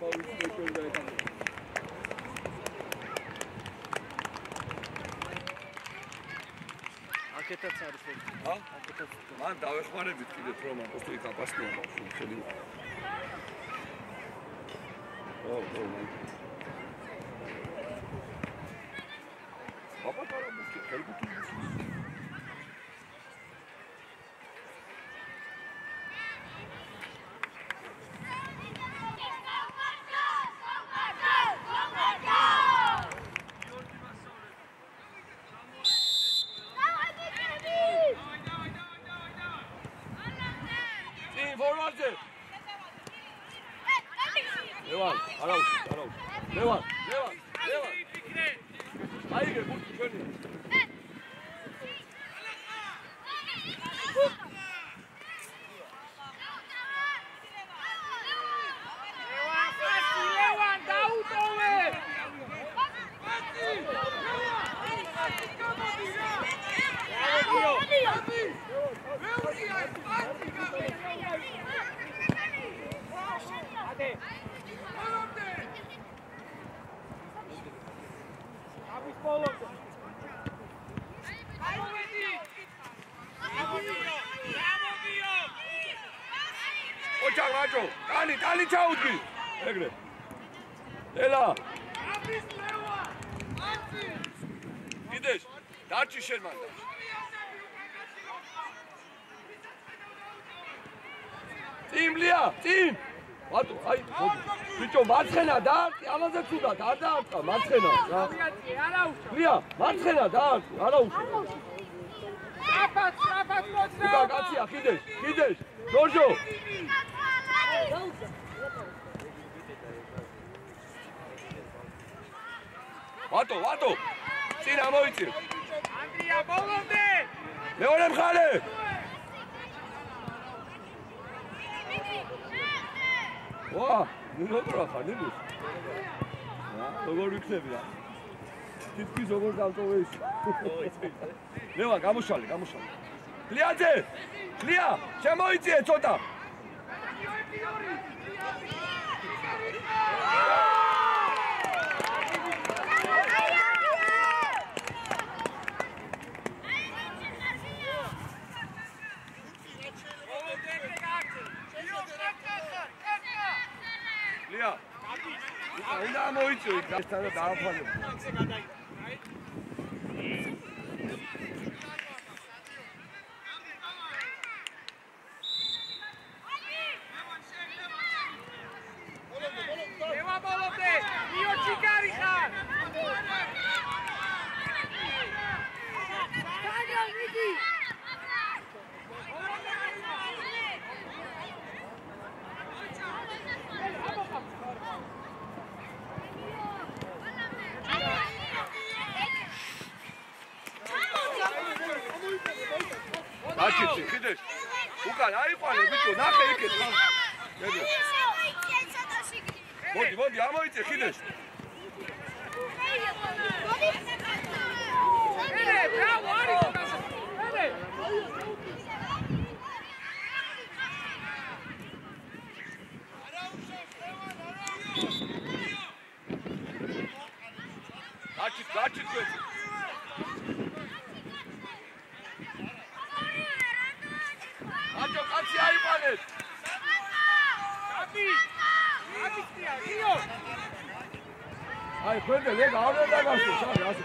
აკეთაც არის ეს. ჰა? აკეთაც. მან დავეხმარებით კიდე რომ ამ პოსტი კაპასტია მაქვს შელი. ო, ო, მან. აბა თორემ ხელბუთი. ლევან, არა უშ, არა უშ. ლევან, ლევან, ლევან. აიგე, გუთი ჩვენი. ოჩა რაჯო, ტანი, ტანი ჩაუდგი. ეგრე. ელა. აბის ლევა. აცი. იდეშ, დარჩი შენ მანდ. ტიმლია, ტიმ. ბატო, აი, ბიჭო, მარცხენა და ამაზე თუდა, არ დაარტყა მარცხენა რა. ლია, მარცხენა და არა უშო. აფაც, აფაც და კაცია, კიდეშ, კიდეშ. ჯორჯო. ვატო, ვატო. წინ ამოიწი. ანდრია ბოლომდე. მეორე მხარე. ვა, როგორ ხარ, ნუ? რა, როგორ ვიქნები რა? თითქოს როგორ დავწოვე ის. ლევა, გამოშალე, გამოშალე. კლიაძე! კლია, შემოიწიე ცოტა. ლია. უნდა მოიწვიო, დასთან და დააფალებ. აჩიცი, ხიდე. უკან აიყვანე ბიჭო, ნახე იქეთ მოდი, მოდი, ამოიწე ხიდე. ელე, ბრავო, არის. ელე.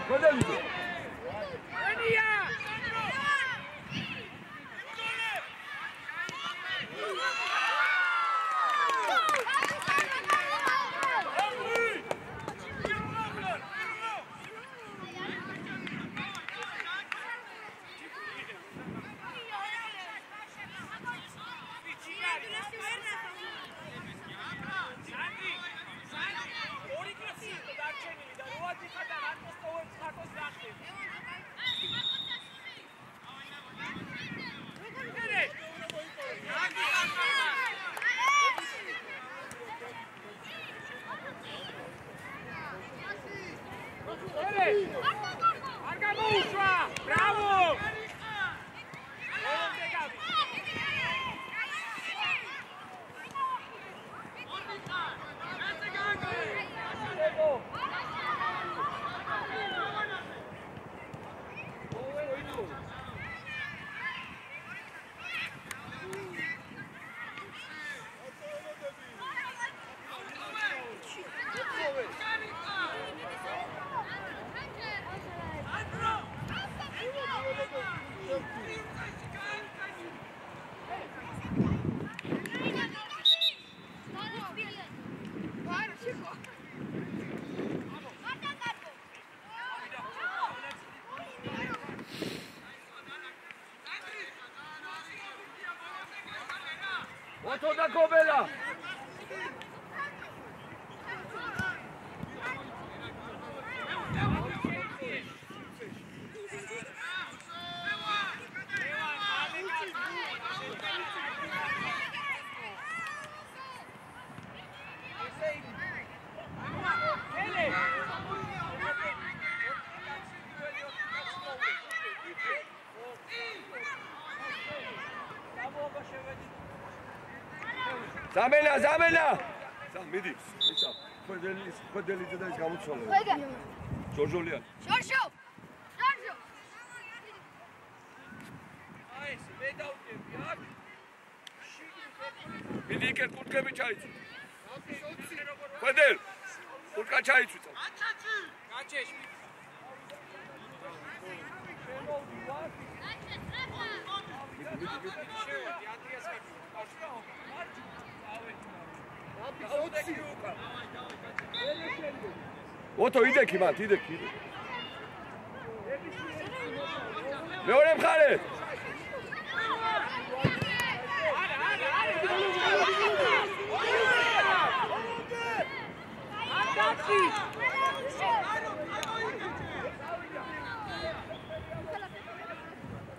我叫 Mató la copela. ზამელა სამ მიდი. ისა ხვედელი ხვედელი და ის გამოცვალე. ვეგა ჯორჯოლიან. შორშო შორშო აი ეს მე დავდები აქ. მიდი იქ კურტკები ჩაიცი ხვედელ კურტკა ჩაიცვიცა გაჩეჩი გაჩეჩი შევედი ადრიას ოტო იდექი მათ იდექი მეორე მხარე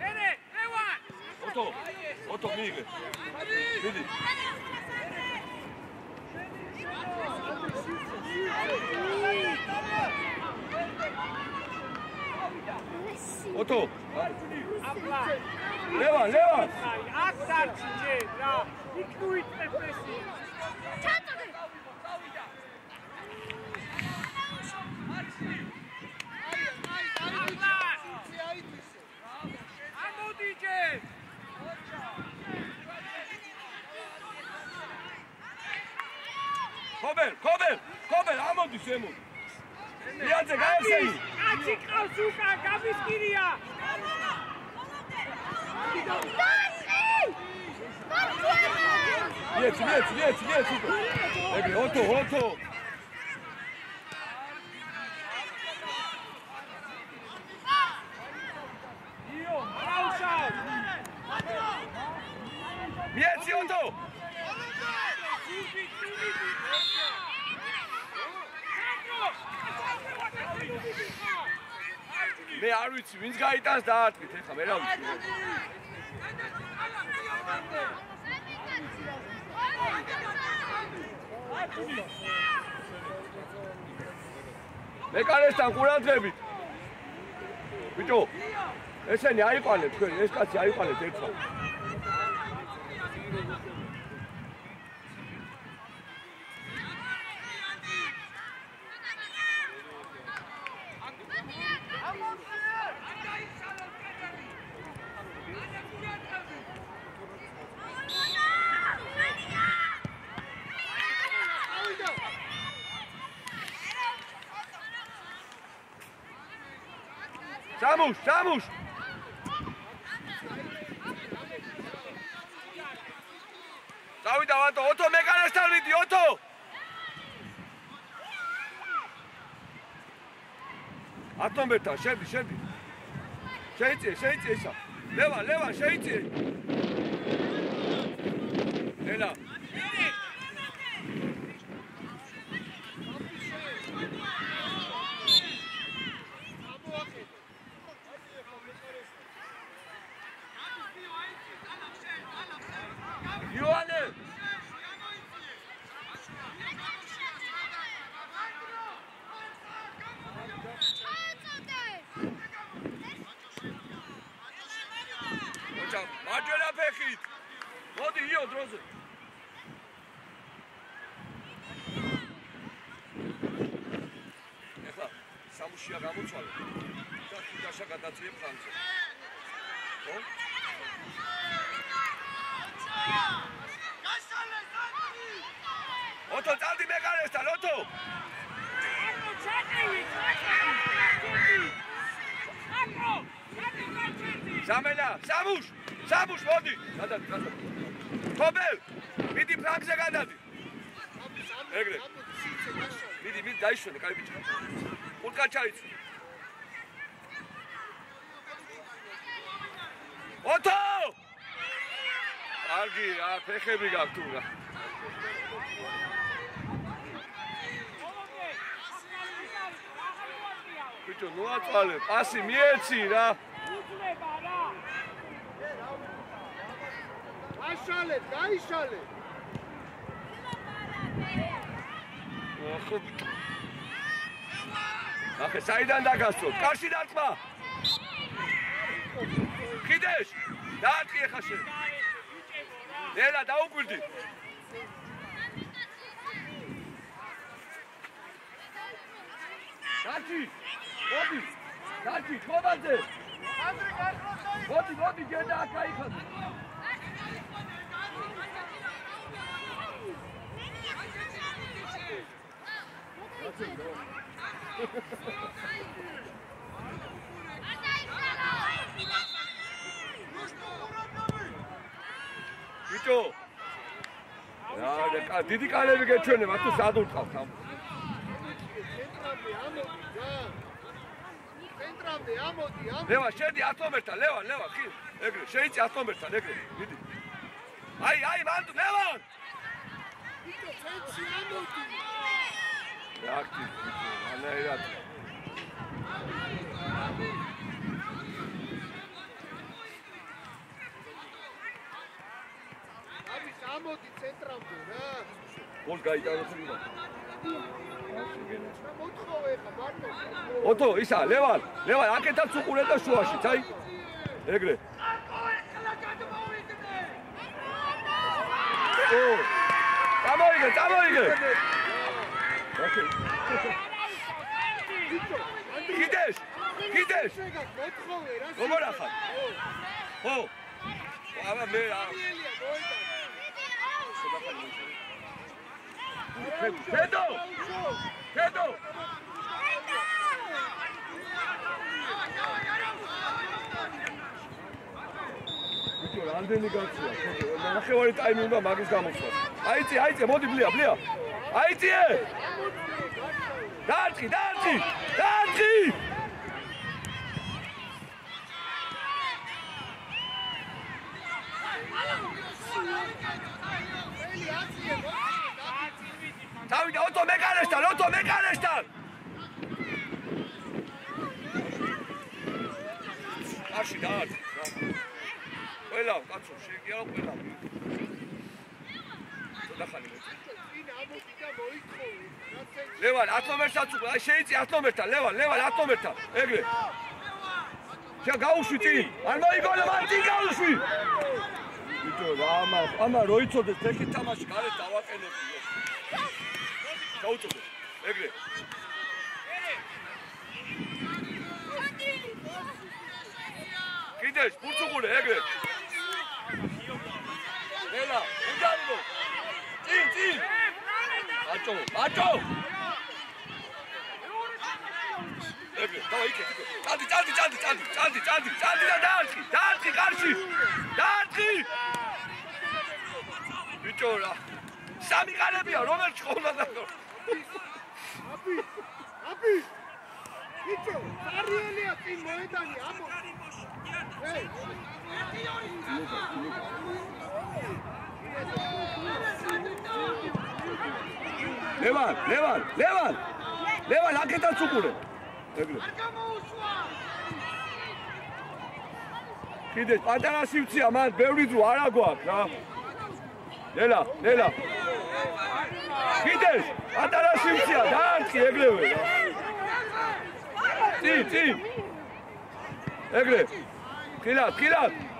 ენე ევან ოტო ოტო მიიღე მიდი ოტო აბლა ლევან ლევან აი აქ დარჩი ჯე რა იქ თუ იწესესი ჩაწოდე აბლა ქობელ ქობელ ქობელ ამოდის ემოდი მიაძე გაიხსენი კაცი ყავს უკა გამისკირია მიეცი მიეცი მიეცი მიეცი. ეგრე ოტო ოტო იო აუშავ მიეცი ოტო მე არ ვიცი ვინც გაიტანს დაარტყით ეხლა მე რა ვიცი? მე კარესთან ყურადღებით. ბიჭო ესენი აიყვანეთ თქვენ ეს კაცი აიყვანეთ ერთხელ სამუშ სამუშ დავიდა ვანტო ოთო მე კარესთან ვიდი ოთო! ატომბერთან შედი შედი შეიწიე შეიწიე ისა. ლევა ლევა შეიწიე. ელა იოანე მარჯვენა ფეხით მოდი იო დროზე. ეხლა სამუშია გამოცვალე. და თუნდაშა გადაწიებ ხანძზე ხო? ოტო წავდი მეკარესთან ოტო აკო ჩაკივი ჩაკივი აკო ჩაკივი სამელა სამუშ სამუშ მოდი. გადადი გადადი. თობელ მიდი ფრანგზე გადადი. ეგრე. მიდი მიდი დაიშვენე კაი ბიჭო. ყურკა ჩაიცი ოტო კარგი რა ფეხები გაქვს თუ რა ბიჭო, ნუ აწვალე, პასი მიეცი რა. უძლება რა აშალე, გაიშალე. ახო. ახე, საიდან დაგასწრო? კარში დარტყმა. კიდეშ. დაარტყი ახლა შენ. ელა დაუკვირდი. დაჭი. მოდი. დაჭი, ხობაზე. მოდი, მოდი, გედა აქ აიხადე. ბიჭო. რა, დიდი კალები გეჩვენება, თუ სად უტყავთ ამ? ცენტრამდე ამოდი ამოდი, ლევა, შედი 10 მერთან, ლევა, ლევა, ხი. ეგრე, შეიცი 10 მერთან, ეგრე, დიდი. აი, აი, მანდ, ლევა! ბიჭო, ცენტრში ამოდი. რა ხი, ბიჭო, ანაირად. ამის ამოდი ცენტრამდე რა. გოლ გაიტანო ხუმა. რა მოთხოვე ხა მარტო. ოდო, ისა, ლევან, ლევან, აკეთაც უყურე და შუაში, წაი. ეგრე. წამოიგე, წამოიგე. კიდეშ, კიდეშ. მოთხოვე რა. როგორ ახალ? ხო. აბა მე რა. სიელია მოედანი. დედო! დედო! ბიჭო, რამდენი გაცია? ნახევარი ტაიმი უნდა მაგის გამოსვლა. აიწი, აიწი, მოდი ბლია, ბლია. აიწი! დაარტყი, დაარტყი! დაარტყი! ელი აციე მოთხოვე. დავიდა ოტო მეკანესთან, ოტო მეკანესთან. არში დაარტყი. ყველა, კაცო, შეგია ყველა. და ცენტრი ლევან, ატომერსაც უკვე, აი შეიცი ატომერთან, ლევან, ლევან, ატომერთან. ეგრე. შენ გაუშვი წინ. არ მოიგონე მან წინ გაუშვი. ბიჭო, რა ამა, ამა როიცოდეს თეკი თამაში გარეთ დავაყენები. გაუწოდე. ეგრე. კიდეშ, ბურცუყურე, ეგრე. ელა, უჯარიბო. წინ, წინ. ბაჭო, ბაჭო. ეგრე, დავა იქე, იქე. წადი, წადი, წადი, წადი, წადი, წადი, წადი და დაარტყი, დაარტყი კარში. დაარტყი. ბიჭო რა. სამი ყალებია, რომელიც ხოლმე დაგო. აბი აბი ბიჭო არიელია წინ მოედანი ამოდი ეი ლევან, ლევან, ლევან. ლევან, აკეთაც უყურე. ეგრე. კიდე პატარა სივცია მან ბევრი ძუ არა გვაქვს რა. ლელა, ლელა. კიდე პატარა სივცია დაარტყი ეგრევე რა. წი, წი. ეგრე. ხილად, ხილად.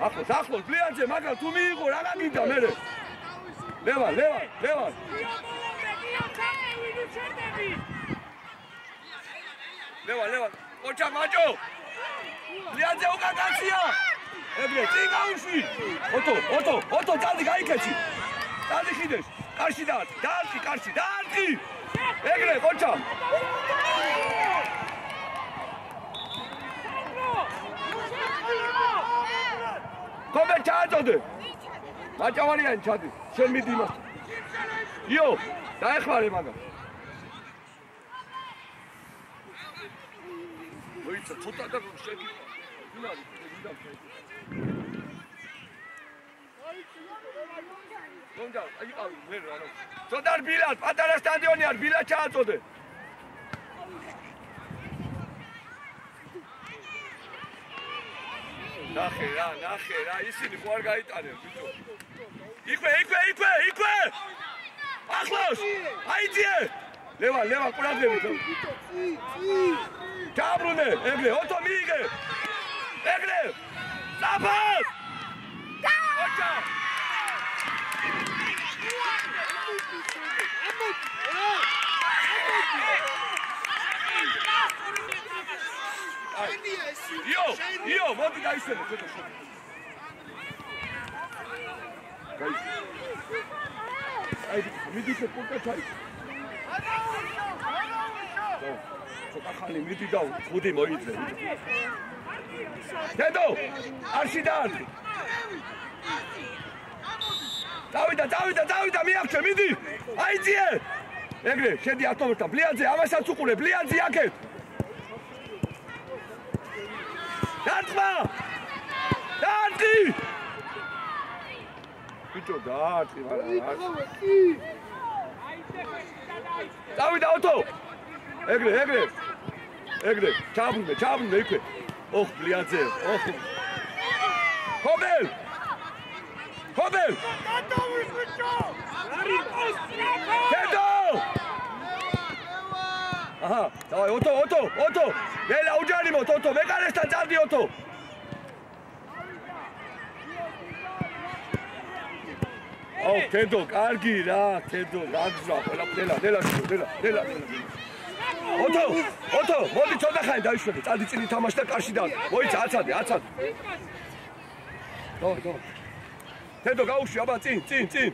ახლოს, ახლოს, ბლიაძე, მაგრამ თუ მიიღო რა გაგიდა მე? ლევან, ლევან, ლევან. ლევან, ლევან. ოჩა მაჯო. ბლიაძე უკან გაცია. ეგრე, წინ გაუშვი. ოტო, ოტო, ოტო, ძალდი გაიქეცი. ძალდი ხიდეს. კარში დაარტყი, დაარტყი, კარში, დაარტყი. ეგრე, ოჩა. კომე ჩააწოდე. მაჭავარიანი ჩადი. შენ მიდი იმას. იო, დაეხმარე მაგას. მოიცა ცოტა და არის? ვინ არის? გონდა იყავი მე რა ცოტა ბილად პატარა სტადიონი არ ბილად ჩააწოდე ნახე რა ნახე რა ისინი ხო არ გაიტანენ ბიჭო იქვე იქვე იქვე იქვე ახლოს აიძიე ლევა ლევა ყურადღებით ბიჭო წი წი გაბრუნე ეგრე ოტო მიიღე ეგრე საფას ოჩა იო იო მოდი დაისვენე ცოტა შოთი გაი აი მიდი შე პუნქტა ჩაი ცოტა ხანი მიდი და ხუდი მოიძე. დედო არში დაარტი დავიდა დავიდა დავიდა მიაღწე მიდი. აიძიე. ეგრე შედი ათომერთან ბლიაძე ამასაც უყურე ბლიაძე აქეთ დარტყმა დარტი ბიჭო დარტი იკავე წი დავიდა ათო ეგრე ეგრე! ეგრე ჩაბრუნე ჩაბრუნე იქვე! ოხ ბლიაძე ოხ! ხობელ ხობელ გატოვის ბიჭო! არის პოსტრაფა დედო აჰა დავაი ოტო ოტო ოტო ელა უჯარიმოთ ოტო მეკარესთან წავდი ოტო აუ დედო კარგი რა დედო გაგზა ყველა დელა დელა დელა დელა ოტო ოტო მოდი ცოტა ხანი დაიშვები წადი წინი თამაში და კარში და მოიცა აცადე აცადე. დო დო. დედო გაუშვი აბა წინ წინ წინ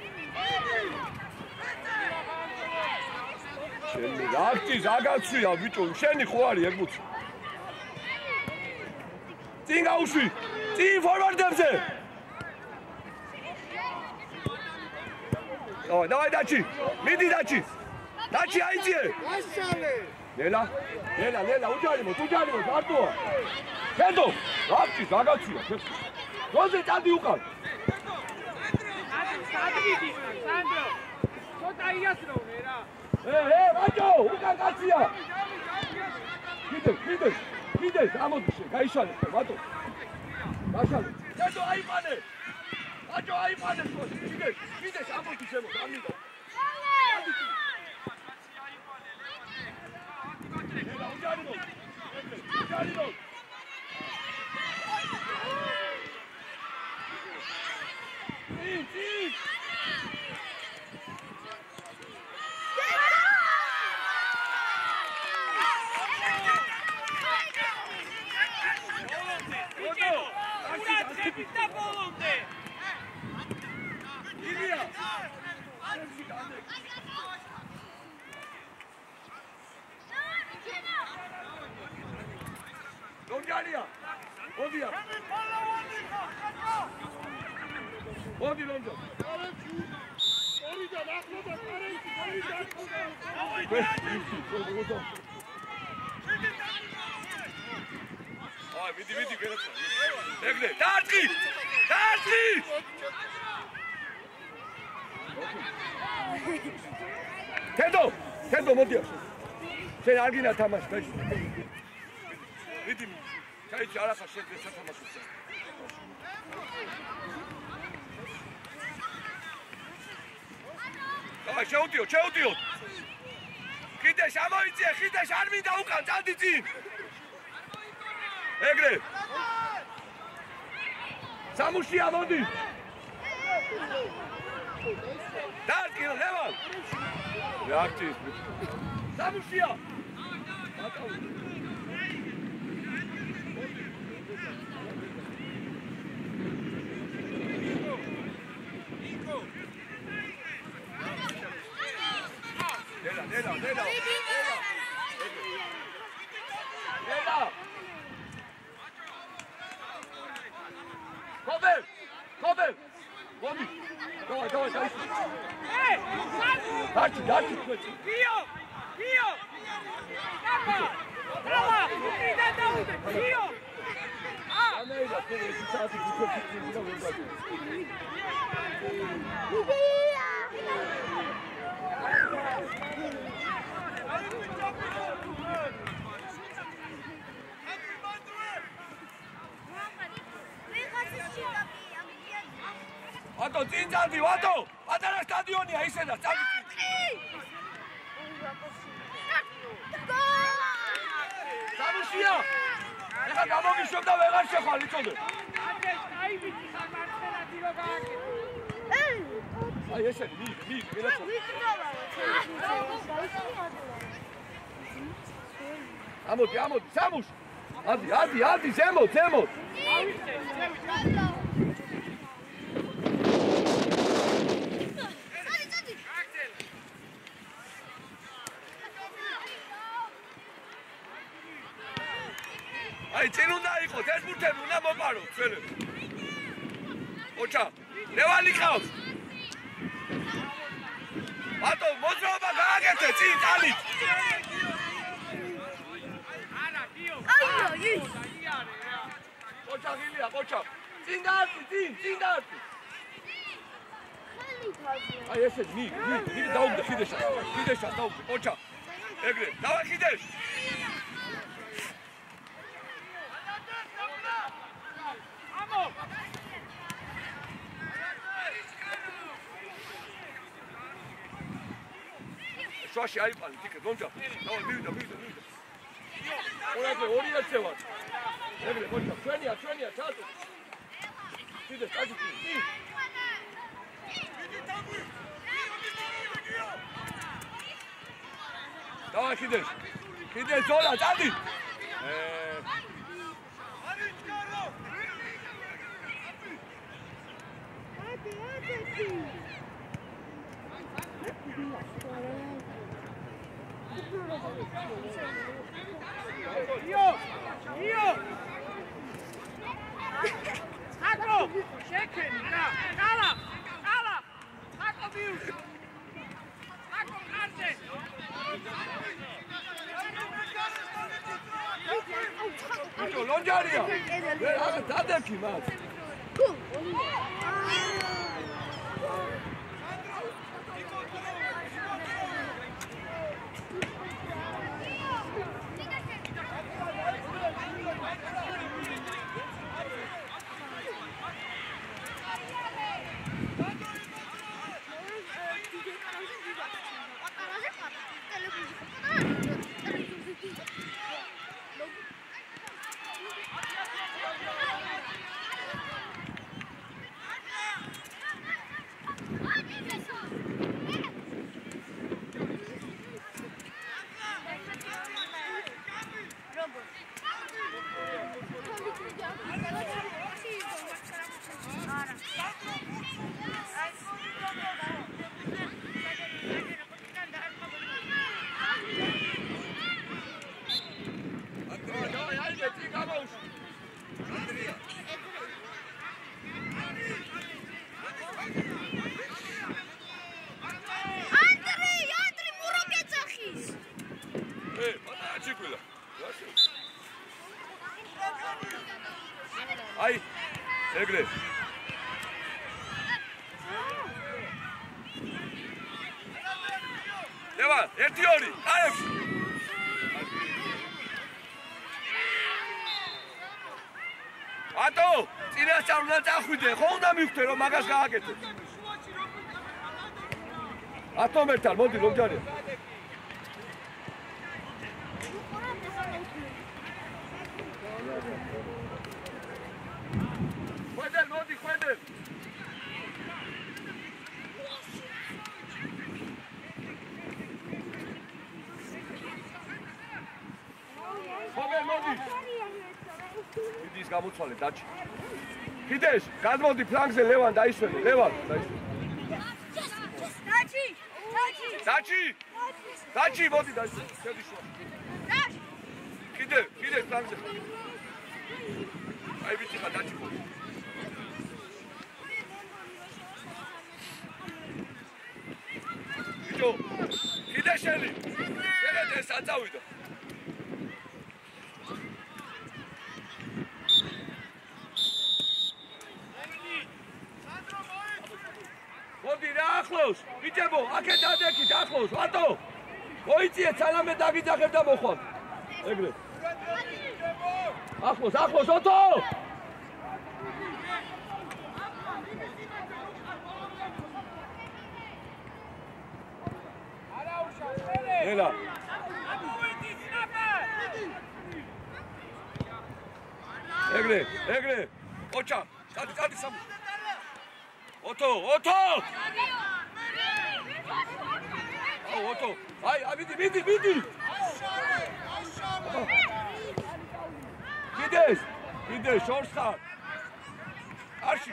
შენი რაკი ზაგაცვია ბიჭო შენი ხო არის ეგუცი წინ გაუშვი წინ ფორვარდებზე. ო დავაი დაჩი მიდი დაჩი. დაჩი აიძიე. გაშალე ნელა ნელა ნელა უჯარიმო უჯარიმო დარტოა დედო რაკი ზაგაცვია როზე წადი უკან? სადიდი სანდრო ცოტა იასროვნე რა ე ე ბაჭო უკან კაცია კიდე კიდე კიდე ამოდი შე გაიშალე ბატო გაშალე დედო აიყვანე ბაჭო აიყვანე კიდე კიდე ამოდი შემო ამიდო უჯარიმო უჯარიმო წინ ყურადღებით და ბოლომდე ილია ლონჯალია მოდია აი მიდი მიდი გერაცა ეგრე დაარტყი დაარტყი თედო თედო მოდია შენ არ გინდა თამაში ბეჭი მიდი ჩაიჭი არახა შენ ეს სათამაშო აი შეუტიო შეუტიო. კიდე შემოიწიე კიდე არ მინდა უკან წადი წინ ეგრე. სამუშია მოდი დარკი ლევან. რეაქციის სამუშია დედა დედა დედა დედა კობელ კობელ მოდი დავაი დავაი დავაი ე სანდრო დაჩი დაჩი ხვეჭი გიო გიო დაბა დავა იდა დაუდე გიო ა რანაირად ხო ეს საათი გუქეთი წინ და ვერ გაჭირ. ვატო წინ წადი ვატო პატარა სტადიონია ისედა წადი სამუშია ეხა გამოგიშობ და ვეღარ შეხვალ იწოდე აი ესე მი მი მერაცხო ამოდი ამოდი სამუშ ადი ადი ადი ზემოთ ზემოთ აი წინ უნდა იყოს ეს ბურთები უნდა მოპარო ჩვენებს ოჩა ლევალი ყავს. ბატო მოძრაობა გააკეთე წინ წალით ოჩა გილია ოჩა. წინ დაარტი წინ წინ დაარტი. აი ესე მი მი მი დაუნდა ხიდეშა ხიდეშა დაუნდა ოჩა. ეგრე დავა ხიდეშ შუაში აიყვანე თიკე გონჯა. დავა მივიდა მივიდა მივიდა. ორადე ორი ერთზე ვარ ეგრე გონჯა ჩვენია ჩვენია ჩატო კიდე სტაჯი კი დავა კიდე კიდე ზოლა წადი. იო იო აკო Longarija! Tadeki, mat! 1 2 ხარებში ატო წინასწარ უნდა წახვიდე ხო უნდა მივხვდე რომ მაგას გააკეთე? ატო მერთან მოდი რომ ჯარია. ხვედე მოდი ხვედე ხომე მოდი. იდის გამოცვალე დაჩი. კიდეშ გადმოდი ფლანგზე ლევან დაიშვენე ლევან. დაჩი, დაჩი, დაჩი. დაჩი მოდი დაიშვენე შედი შუა. დაჩი. კიდე კიდე ფლანგზე. აი ვიცი ხა დაჩი მოდი. ბიჭო კიდე შენი შეგეთ ეს აწავიდო რა ახლოს ბიჭებო აქეთ დადექით ახლოს ვატო? მოიწიეთ სალამე დაგიძახებ და მოხვალ ეგრე ახლოს ახლოს ოტო ელა. ეგრე ეგრე ოჩა გადი გადი სამუ ოტო ოტო აუ ოტო აი აი მიდი მიდი მიდი! კიდეს კიდეს შორს ხარ არში!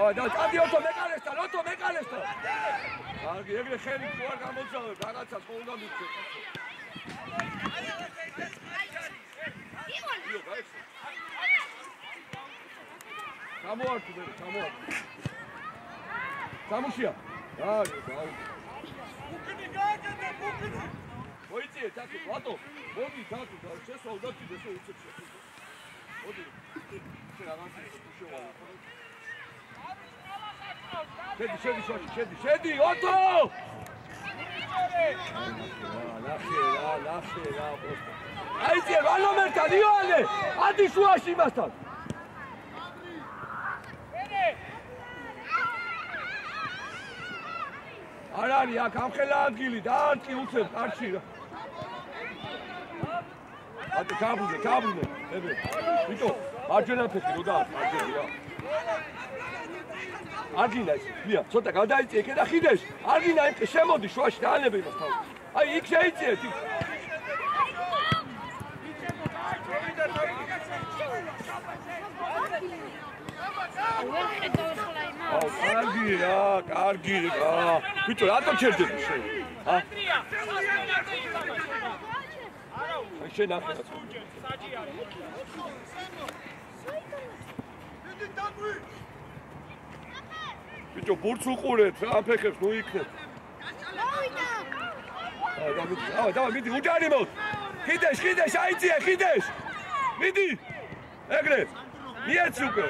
აი და წადი ოტო მეკალესთან ოტო მეკალესთან! კარგი ეგრე ხელი თუ არ გამოძავებ რაღაცას ხოლმე მიქცე გამოართი მე გამოართი სამუშია. კარგი გაუ უკნი გააკეთე უკნი მოიწიე თაკი ბატო. მოდი თაკი და შესვავ და კიდე შე უცებ შე მოდი. შე რაღაცა შევალა შედი შედი შედი შედი. შედი ოტო ნახე რა ნახე რა პოსტა აი ძე რა ნომერთან იოანე ადი შუაში იმასთან არ არის აქ ამხელა ადგილი და არკი უცებ კარში რა. ატე ჩაბრუნე ჩაბრუნე ებე. ვიტო მარჯვენა ფეხი რო და მარჯვენა რა არგინა ის ბია ცოტა გადაიწიე კიდე ხიდეს არგინა იქ შემოდი შუაში დაანებე იმას თავი. აი იქ შეიწიეთ იქ. კარგი რა კარგი რა. ბიჭო რატო ჩერდები შენ? ა? აი შენ ახლა. საჯი არის ბიჭო ბურთს უყურეთ რა ფეხებს ნუ იქნებ. მოვიდა. აი დავა მიდი უჯარი მოს ხიდეს ხიდეს აიწიე ხიდეს მიდი. ეგრე. მიეცი უკვე.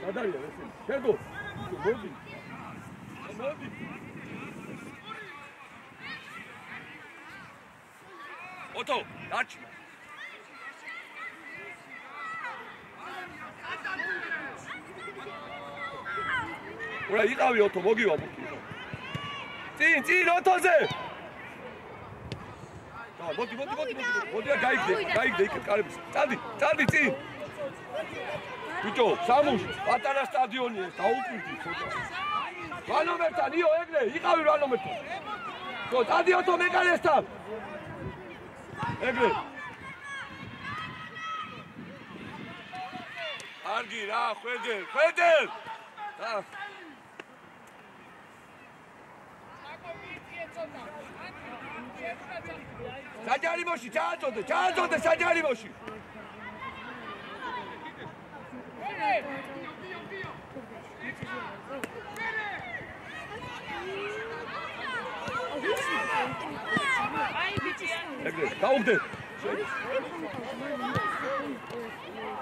გადარია ესე შეგო მოდი. მოდი. ოტო დაჩი ურა იყავი ოტო მოგივა მოკი წინ წინ ოტოზე და მოდი მოდი მოდი მოდი მოდი. გაიგდე გაიგდე იქ კარების. წადი წადი წინ. ბიჭო სამუშ პატარა სტადიონი ეს დაუკვირდი ცოტა. რანომერთან იო ეგრე იყავი რანომერთან. ხო წადი ოტო მეკალესთან ეგრე კარგი რა ხვედერ ხვედერ! და საჯარიმოში ჩააწოდე ჩააწოდე საჯარიმოში! ეგრე გაუგდე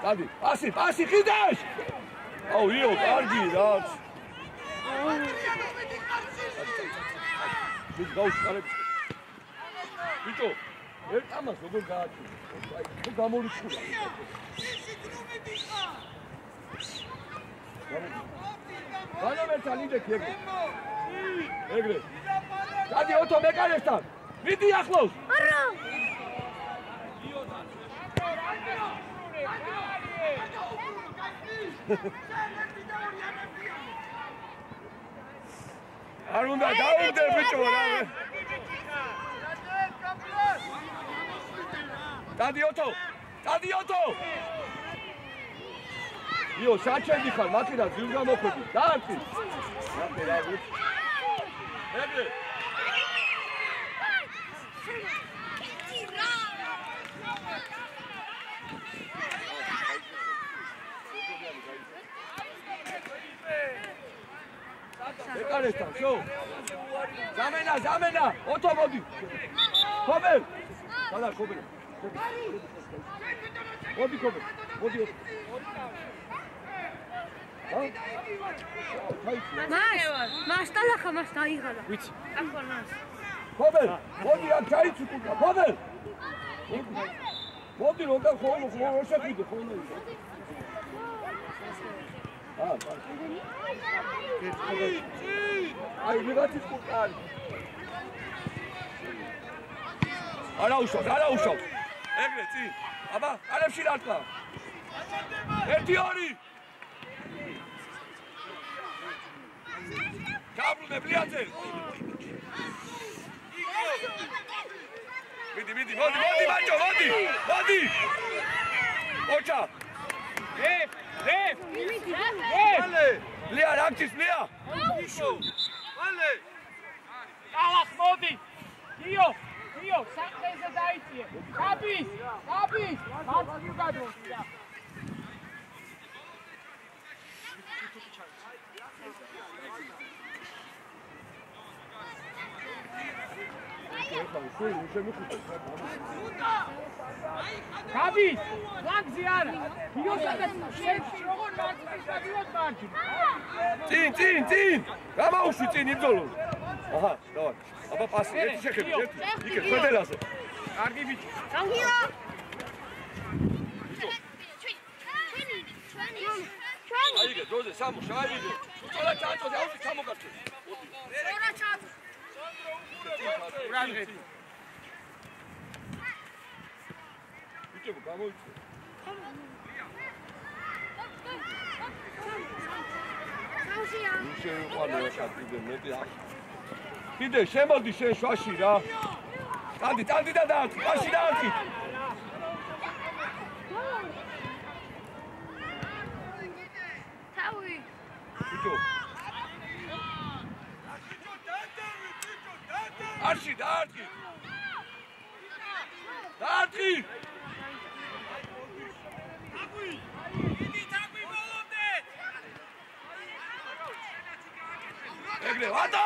დადი პასი პასი ხიდაშ აუ იო კარგი რა მე გავშარებ ბიჭო ერთ ამას როგორ გააჩი აი თუ გამორიცხულა განამერთან იდექი ეგრე ეგრე დადი ოტო მეკარესთან მიდი ახლოს არა არ უნდა დაუნდე ბიჭო რა დადი ოტო დადი ოტო იო საჩენდი ხარ მაქედა ძილ გამოხვედი დაარტი რა ვიცი ეგრე მეკარესთან, შო. ზამენა, ზამენა, ოთო მოდი. ხობელ. სადა ხობელ. მოდი ხობელ. მოდი. მას მას დალახა მას დაიღალა ვიცი. აკონას ხობელ. მოდი აქ ჩაიცი კულა. ხობელ. მოდი რომ და ხოლმე ხოლმე შეხვიდე ხოლმე. აა. აი ვიღაცის კულა არის. არა უშავს, არა უშავს. ეგრე წინ. აბა, ყალებში რა თქვა? ერთი ორი. გაბრუნე ბლიაძე. მიდი, მიდი, მოდი, მოდი, მაჭო, მოდი. მოდი. ოჩა. ე ე ვალე. ლია რაკცის ლია. ვალე. ალახ მოდი გიო გიო საფრენზე დაიწიე გაბის გაბის მარცხნივ გადმოსი რა გაბის ლაგზი არა გიოსა და შენს როგორ მარცხნივ გადმოს მარჯვნივ წინ, წინ, წინ. გამაუშვი წინ იბრძოლო. აჰა, დავარ. აბა პასი, ერთი შეხედე, ერთი. იქე ხვედელაზე. კარგი ბიჭი ჩვენი აი იგე, ძოზე, სამო, შაიგე. უწოლა ჩაწოდე, აუში ჩამოგართე. ორა ჩათ ურაღეთ ბიჭებო, გამოიწვე. საუშია შეიყვანო ახლა კიდე მეტი კიდე შემოდი შენ შვაში რა. ტანდი, ტანდი და დაარქი, შვაში დაარქი. თავი ბიჭო. არში დაარქი. დაარქი. ეგრე, ვატო!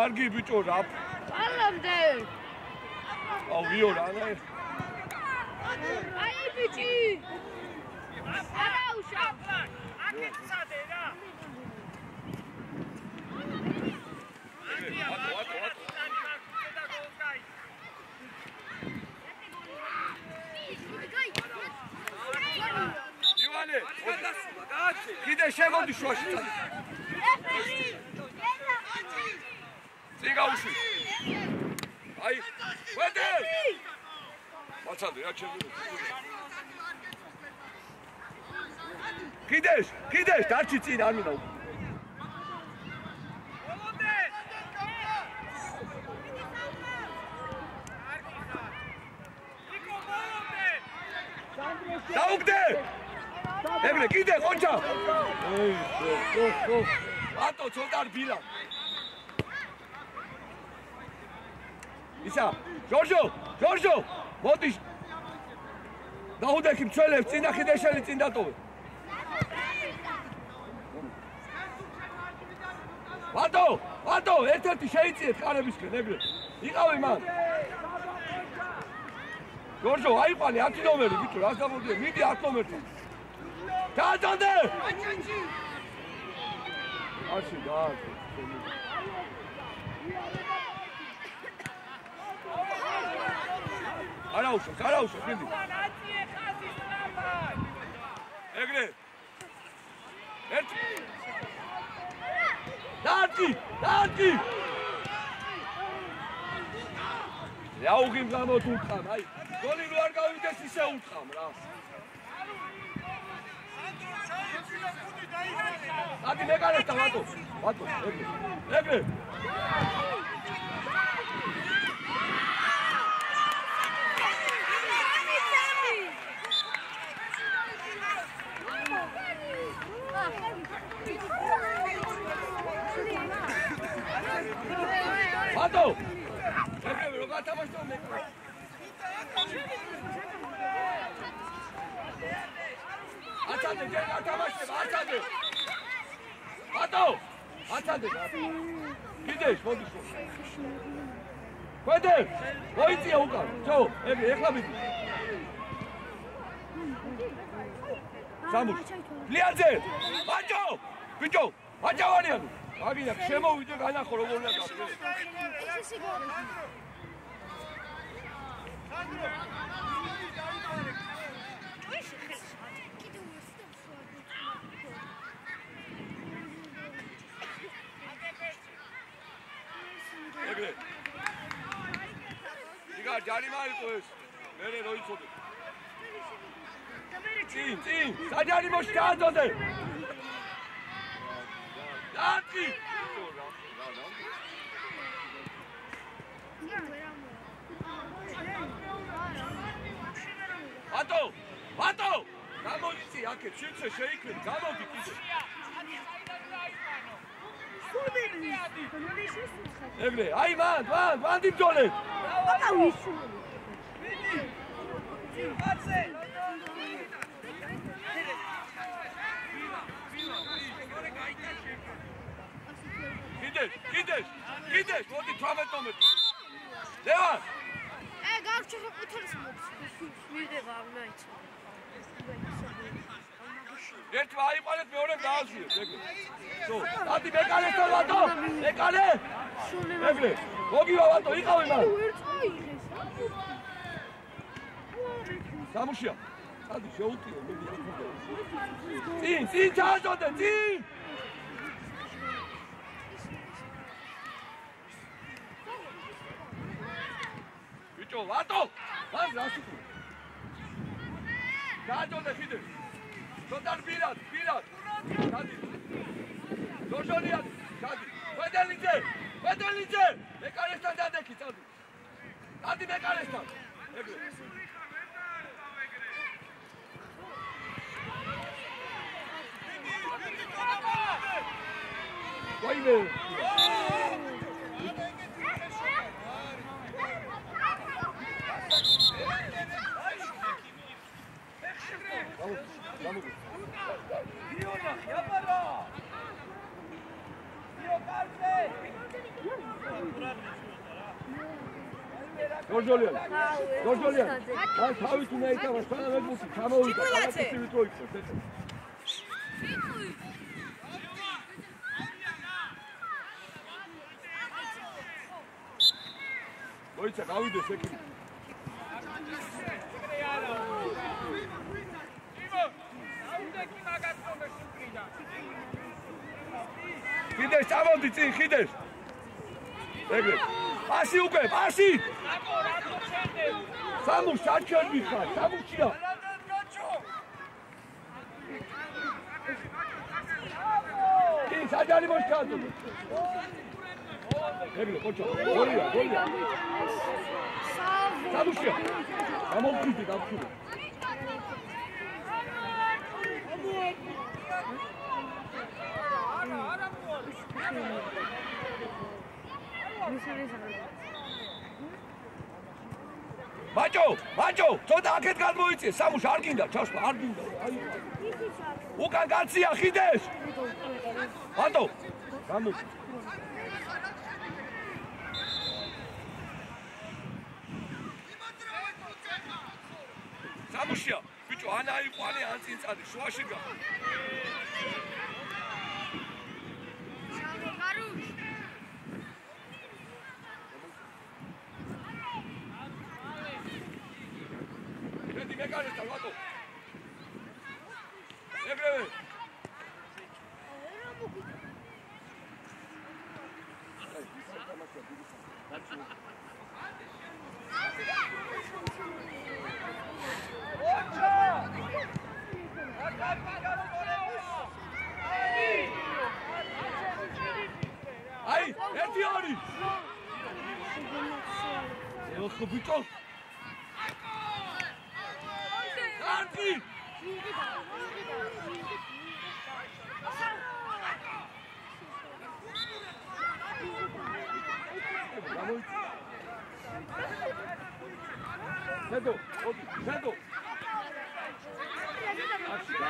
არგი ბიჭო რა. ალამდე აუ ვიო რა და აი ბიჭი არა უშა ვატო, ვატო, ვატო. ივანე, კიდე შემოდი შუაში. წინ გავუშვი. აი, ვედე! მაცადე, რა ჩემი. კიდეშ, კიდეშ, დარჩი წინ არ მინდა. ეგრე, კიდე, ყოჩა! ეი, ხო, ხო. ატო ცოტა რბილა. ისა, ჯორჯო, ჯორჯო, მოდი. დაუდექი მცველებს წინ და ხიდეშელი წინ დატოვე. ვატო, ვატო, ერთ-ერთი შეიწიეთ ყარებისკენ ეგრე. იყავი მან. ჯორჯო, აიყვანე 10 ნომერი, ბიჭო, რას გამოდიე? მიდი 10 ნომერთან. დაადანდე! აში, დაადე. არა უშავს, არა უშავს, მიდი. ეგრე. ერთ. დაარტი, დაარტი. რა უღიმ გამოდუხამ, აი, გოლი რო არ გავიდეს ისე უთყამ რა. ადი მეკარესთან ვატო, ვატო, ეგრე. ეგრე. ვატო. ეგრე რო გათამაშო მე. აცადე აცადე ჯერ გათამაშება აცადე ბატო აცადე კიდეშ მოდი შო კვედე მოიწია უკან ჩო ები ეხლა მიდი სამუშ ლიაძე ბაჭო ბიჭო ბაჭავანიანი აგია შემოვიდე განახო როგორ უნდა გახდე ეს ისე გორე ეგრე იგა ჯარიმა იყო ეს მე რო იცოდე წინ წინ საჯარიმოში გააძოდე დაწი ბატო ბატო გამოდიცი აქეთ შიცე შეიქმნე გამოდი კიდე ეგრე აი მან მან მან დიბძოლე კიდე კიდე კიდე მოდი 18 ნომერი ლევან ე გავრჩა საკუთარის მოხს მიღება მაიცა ერთმა აიყვანეთ მეორემ დაასვიეს ეგრე სო დადი მეკალესთან ვატო მეკალე ეგრე მოგივა ვატო იყავი მან სამუშია. დადი შეუტიო მიდი წინ წინ ჩააწოდე წინ! ბიჭო ვატო მან რასიკუ გააწოდე ხიდე. ცოტა პირად პირად დადი დოჟონია დადი ვედელიძე ვედელიძე მეკალესთან დადექი წადი დადი მეკალესთან ეგრე ვაიმე გორჯოლიან გორჯოლიან აი თავით უნდა იკავა სანამ მუქი გამოვიდა კალათი ვიტრო იყოს ეს მოიცა გავიდეს ეკი ხიდეს წამოდი წინ ხიდეს ეგრე. პასი უკვე პასი სამუშ აჩერდი ხარ სამუშია. კი საჯარი მოშკადო ეგრე ხოჭო გოლია გოლია სამუშია. გამოვხიდე გავხიდე ბაჭო, ბაჭო, ცოტა აქეთ გადმოიწე, სამუშ არ გინდა, ჩაშლა, არ გინდა. უკან გაცია ხიდეს. ბატო, გამო. სამუშია, ბიჭო, ან აიყვანე, ან წინ წადი, შუაში გა. მედი მეკარესთან ვატო. ეგრევე. აი, ერთი ორი. ეხო ბიჭო. კარგი. შედო, მოდი, შედო. ახში და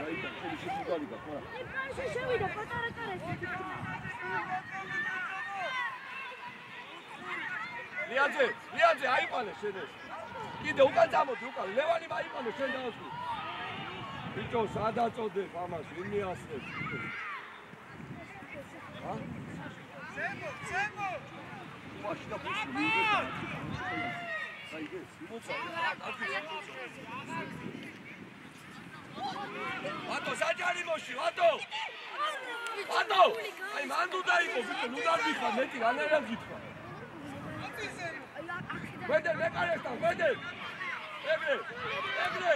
გაიგო შენ შეგვარი გაქვს რა შევიდა პატარა კარეთი. ლიაძე ლიაძე აიყვანე შენ ეს კიდე უკან წამოდი უკან. ლევანი მაიყვანე შენ დაასვი. ბიჭო სადაწოდე ამას ვინ მიასწრებს ა? ზემო, ზემო! ვაში და მიიღე აი ეს იმოცა ვატო საჯარი მოში ვატო ვატო აი მანდ უნდა იყო ბიჭო ნუ დაგიხარ მეტი რანაირად გითხრა ვედე მეკარესთან ვედე ეგრე ეგრე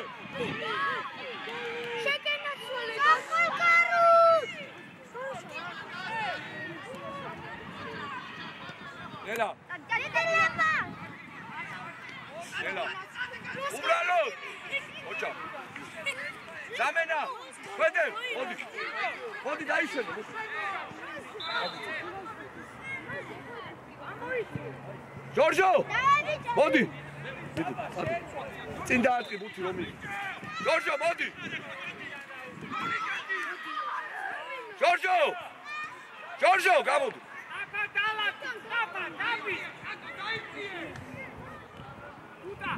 შეკენაცვალე და ხალკარუს. ელა დაგდარება. ელა უბრალო ოჩა ზამენა ვედე მოდი მოდი დაიშვენე ჯორჯო მოდი წინ დაარტყი ბუთი რომი ჯორჯო მოდი ჯორჯო ჯორჯო გამოდი აბა დალა აბა დაბი უდა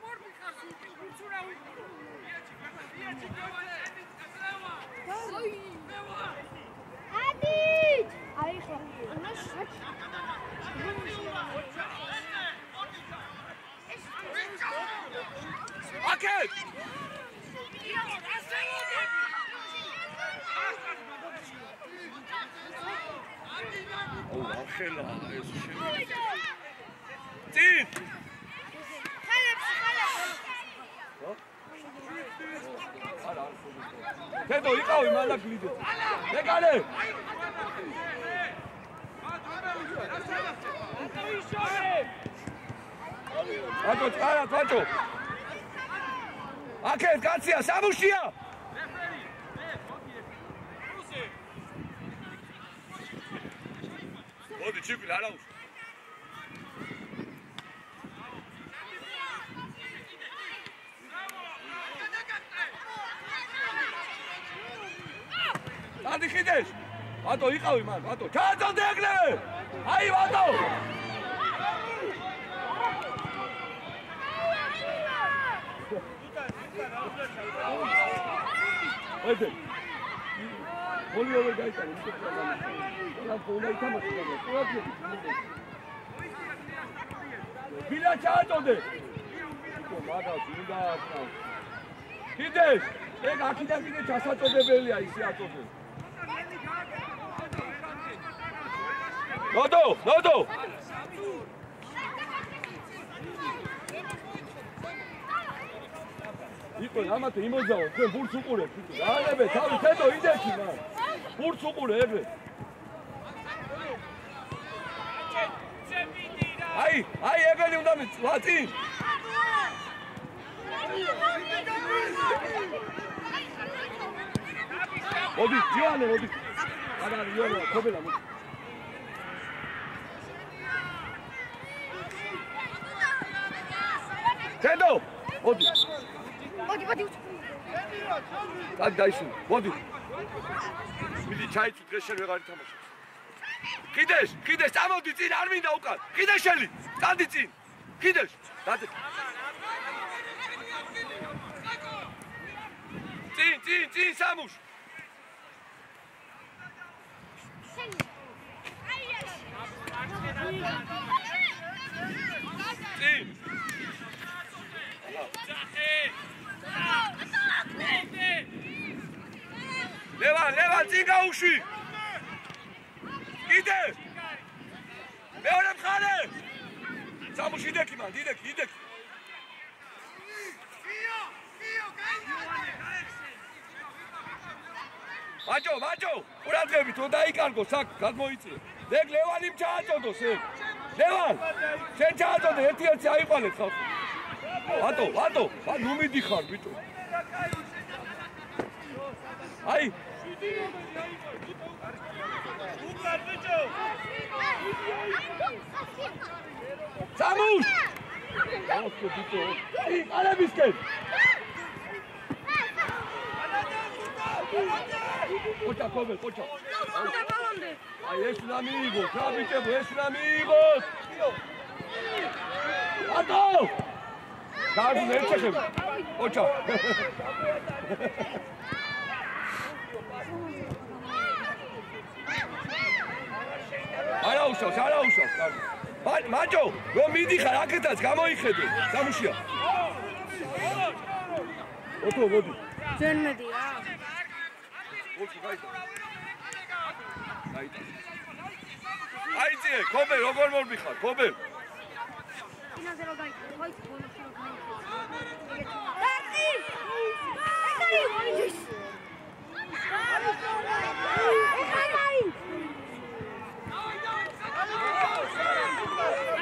მორბი ხარ უცურა ადი! აი ხო. ანა შაჭ. აკეთ ო ახლა ეს შენ წინ ხალებს ხალებს. არა თედო იყავი მალა გლიდო მეკარე აკო არა თვაჭო აკეთ კაცია სამუშია მოდი ჩიკვი არა უშ დადი ხიდეს ბატო იყავი მან ბატო. ჩააწოდე ეგრევე აი ბატო ვედე ბოლი ოღონდ გაიტანე ყველა ფონა ითამაშა და ყველა ბილა ჩააწოდე მაგას უნდა აკრავ კიდეს ეგ აქიდან კიდე ჩასაწოდებელია ისე აწოდე ნოდო ნოდო იყო ამათე იმოძაო თქვენ ბურთს უყურებთ იქ რაანებე თავი თედო იდექი მან. ბურთს უყურე ეგრე აი აი ეგენი უნდა მიწვა წინ მოდი ჯოანე მოდი. არა იოანე ქობელა მოდი. თედო მოდი მოდი მოდი. და დაისუნ მოდი. მიდი ჩაიცუ დღეს შენ ვეღარ ითამაშე კიდეს კიდეს წამოდი წინ არ მინდა უკან. კიდეს შენი დადი წინ. კიდეს დადი წინ წინ წინ სამუშ. წინ ლევან ლევან წინ გაუში კიდე! მეორე მხარე! სამუში დეკი მან დიდეკი დიდეკი კიო, კიო, გაიგე! მაჭო მაჭო ყურადღები თუ დაიკარგო საკ გადმოიწიე. ეგ ლევანი ჩააწოდოს ეგ ლევან შენ ჩააწოდე ერთი ერთი აიყვანეთ ვატო ვატო ვა ნუ მიდიხარ ბიჭო აი! სამუშ ოსკო ბიჭო ი ყალებისკენ ყოჩა ქობე ყოჩა და ბალონდე. აი ეს უნდა მიიღოს რა ბიჭებო ეს უნდა მიიღოს ატო გადი მერჩეხები ყოჩა არა უშავს არა უშავს კარგი მა- მაჯო რომ მიდიხარ აქეთაც გამოიხედე სამუშია ოტო მოდი ძენ მედია. ოცი გაიტა გაიტა აიწიე ქობე როგორ მომიხარ ქობე კინოზე რო გაიქცა, ხო ის ბოლოში რო გაიქცა. დარტი! ეხალი მოიჯის. ეხალი!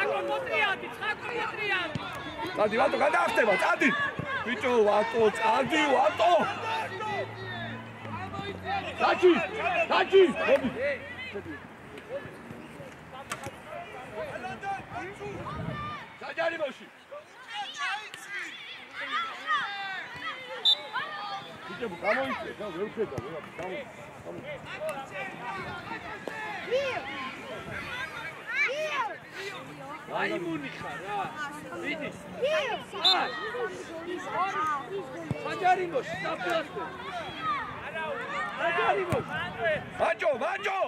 აკო მოტრიადი, აკო მოტრიადი. წადი ვატო გადაახტება წადი. ბიჭო ვატო წადი ვატო. დაჭი დაჭი მოდი საჯარი მოში ბიჭო გამოიწე და ვერ ხედა ვერ გამო გამო მიო! მიო! მაიმუნი ხარ რა. ვიდი. მიო! საჯარიმოში, საფლასზე. საჯარიმოში. მაჭო მაჭო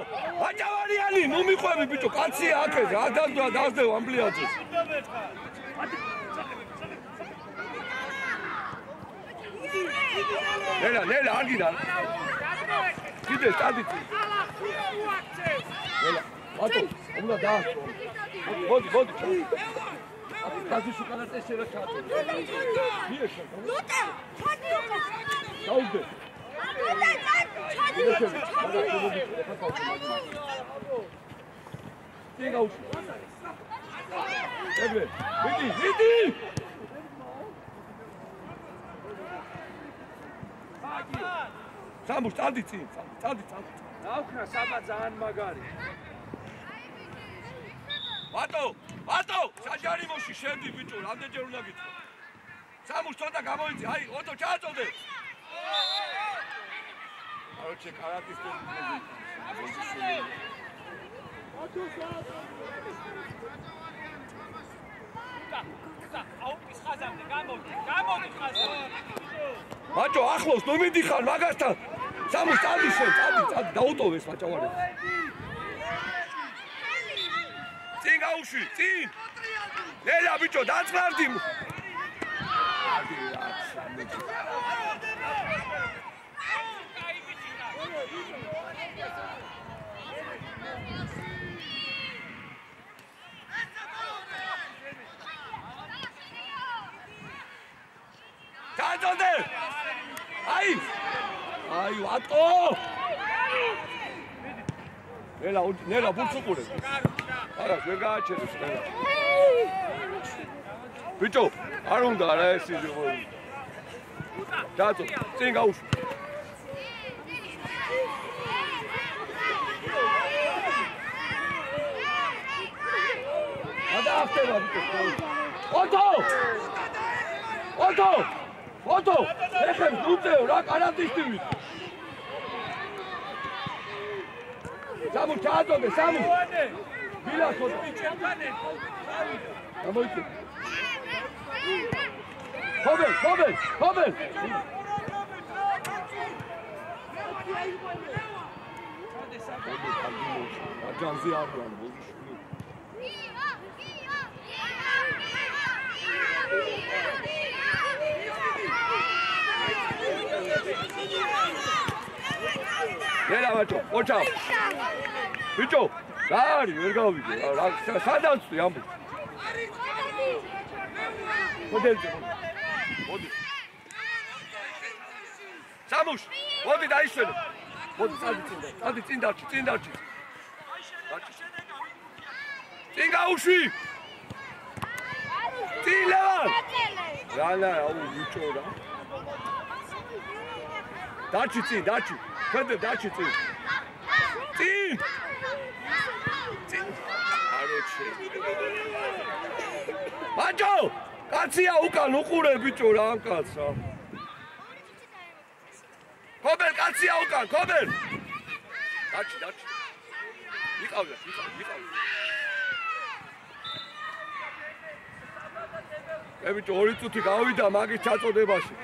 მაჭავარიანი ნუ მიყვები ბიჭო კაცია აქე რა დადვა დაძდევ ამბლიაძეს ნელა ნელა არ გიდა კიდე სტადი ალა უაქცე. ნელა ბატო უნდა დაასწრო მოდი მოდი გაზიში კანატეს რა ჩატე მიეშა ლუტე! ჩადი უკან! დაუდე ჩადი უკან! წინ გაუშვი ებრე მიდი მიდი სამბუ წადი წინ წადი წადი დაუქნა საბა ძალიან მაგარი. ბატო ბატო საჯარიმოში შევდი ბიჭო რამდენჯერ უნდა გითხრა სამუ ცოტა გამოიწი აი ოტო ჩააწოდე აროჩე კარატისტები და და აუპის ხაზამდე გამოდი. გამოდი ხაზამდე. ბაჭო ახლოს ნუ მიდიხარ მაგასთან სამუ წადი შენ წადი წადი დაუტოვეს მაჭავარებს წინ. გაუშვი წინ ნელა ბიჭო ბიჭი. დააწოდე აი. აი ვატო ნელა ნელა ბურცუყურე. არა ვერ გააჩერეს ნელა. ბიჭო არ უნდა რა ეს იყო დააწო წინ გაუშვი გადაახტება ბიჭო. ოტო ოტო ოტო ეხებს უწევ რა კარატისტივით სამუ ჩააწოდე სამუ ვანე. ვილას ოტო ბიჭებანე. გამოიწე ხობე ხობე ხობე აჯანზე არიან ბოზიშვილი ერა ბაჭო ოჩა ბიჭო რა არის ვერ გავიგე. რა სადაც ვი ამბობ. მოდელზე მოდი. სამუშ მოდი დაიშვენო. მოდი წადი წინ და წადი წინ დარჩი წინ გაუშვი. წინ ლევან. რა რა აუ ბიჭო რა. დარჩი წინ დარჩი ხედე დარჩი წინ. წინ! წინ აროჩე ბაჭო კაცია უკან უყურე ბიჭო რა ამ კაცს რა ხობელ კაცი იცია უკან ქობერ! დაჩი დაჩი. იყავდა იყავდა იყავდა ებიჭო ორი წუთი გავიდა მაგის ჩაწოდებაში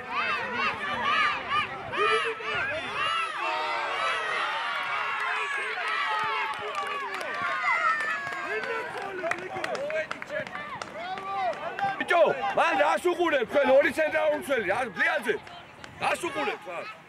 ბიჭო მან რას უყურებ? თქვენ ორი ცენტრალური მცველი რა ბლიაძე რას უყურებ? რა